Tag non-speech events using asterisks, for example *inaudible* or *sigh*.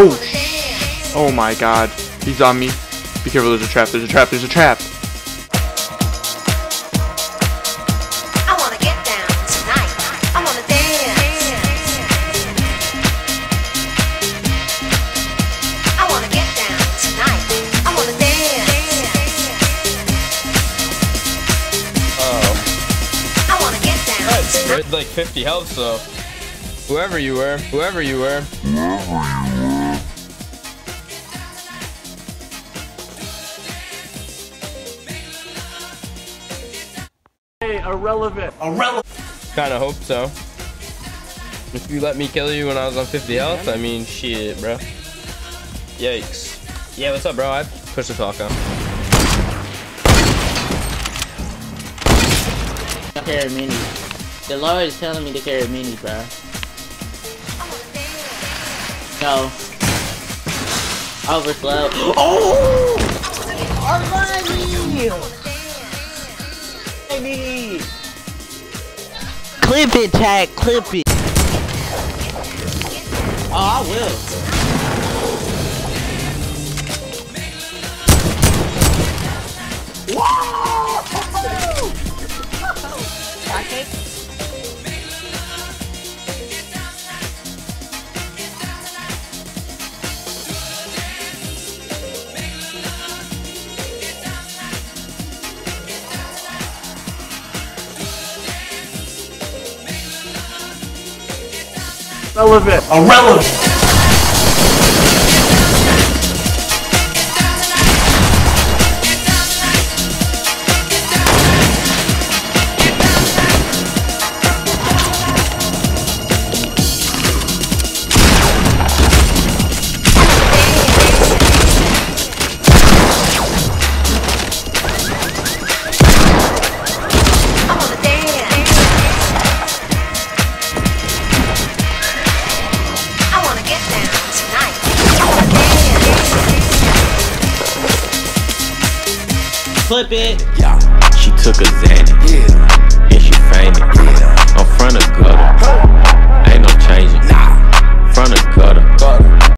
Oh, oh my god. He's on me. Be careful, there's a trap, there's a trap, there's a trap. I wanna get down tonight. I wanna dance. I wanna get down tonight. I wanna dance. Oh. I wanna get down Nice. tonight. We're like 50 health, so whoever you were, whoever you were. Irrelevant. Irrelevant. Kind of hope so. If you let me kill you when I was on 50 health, I mean, shit, bro. Yikes. Yeah, what's up, bro? I push the talk on. Carry minis. The Lord is telling me to carry mini, bro. No. Overflow. *gasps* Oh! Armani! Baby! Clip it, Tag, clip it. Oh, I will. Irrelevant. Irrelevant. Clip it. Yeah, she took a Xanax. Yeah. And she fainted. Yeah.